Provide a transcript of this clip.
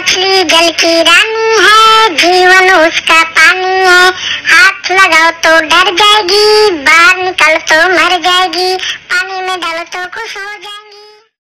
मछली जल की रानी है, जीवन उसका पानी है। हाथ लगाओ तो डर जाएगी, बाहर निकल तो मर जाएगी। पानी में डालो तो खुश हो जाएगी।